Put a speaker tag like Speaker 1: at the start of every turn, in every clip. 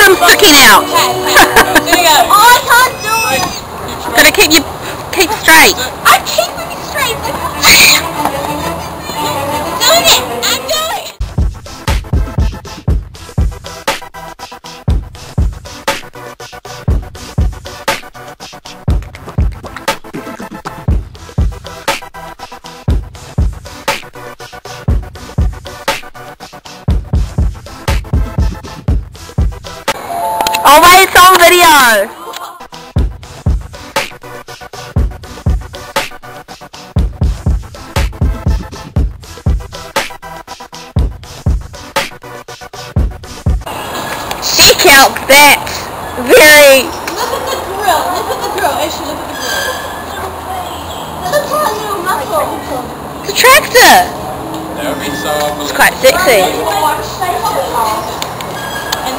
Speaker 1: out.
Speaker 2: There you go.
Speaker 3: Oh, I can't do it.
Speaker 1: Gotta keep you keep straight.
Speaker 3: I keep
Speaker 1: Oh wait, it's on video. Check out that very
Speaker 3: Look at the grill. Look at the grill. Actually, look at the grill. Look at little muscle.
Speaker 1: the tractor.
Speaker 4: There'll be some.
Speaker 1: It's quite sexy.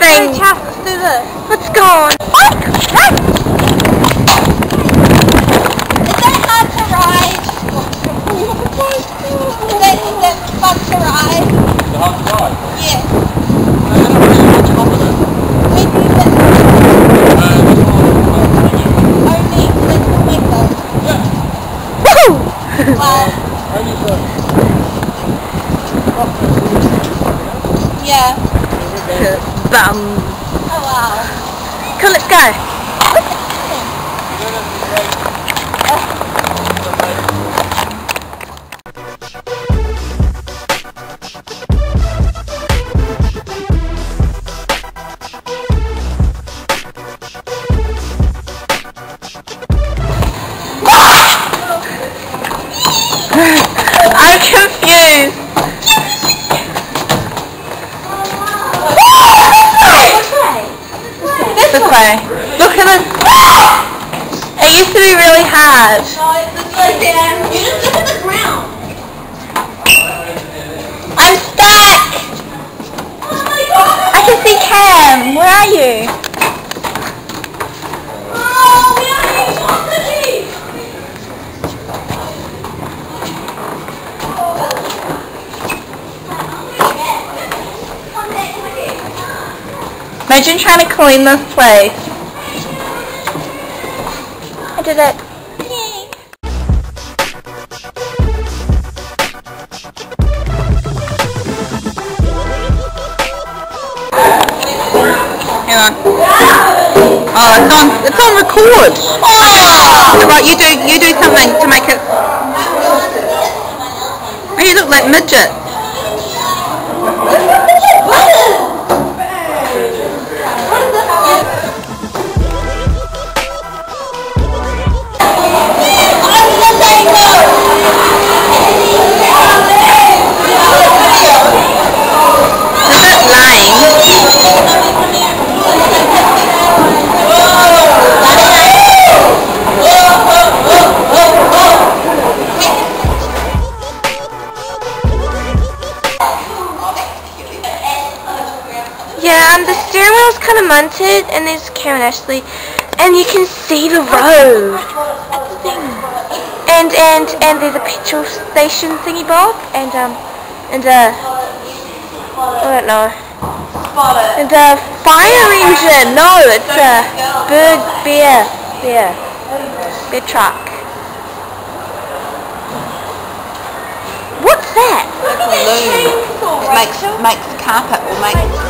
Speaker 1: thing.
Speaker 3: let's do this.
Speaker 1: Let's go on. Bike. Run.
Speaker 3: Hard to ride? is, that, is that fun to ride?
Speaker 4: The.
Speaker 3: Yeah.
Speaker 1: Bum.
Speaker 3: Oh wow.
Speaker 1: Come, let's go. Imagine trying to clean this place. I did it. Hang on. Oh, it's on. It's on record. Oh! Right, you do. You do something to make it. Oh, you look like midget. Kind of mounted, and there's Karen Ashley, and you can see the road. And and and there's a petrol station thingy bob, and um, and uh, I don't know. And a fire engine. No, it's a bird beer beer beer truck. What's that?
Speaker 2: Loom. Makes, makes carpet or makes...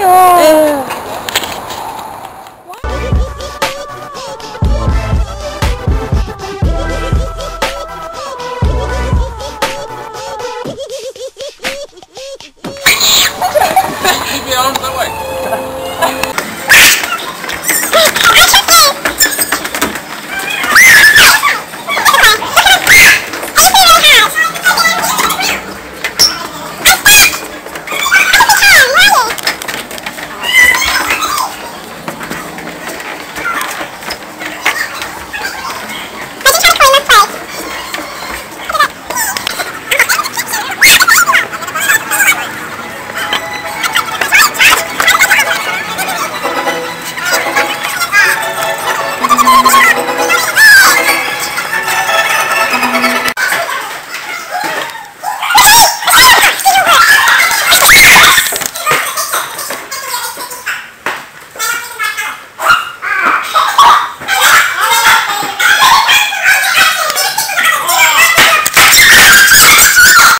Speaker 1: Oh.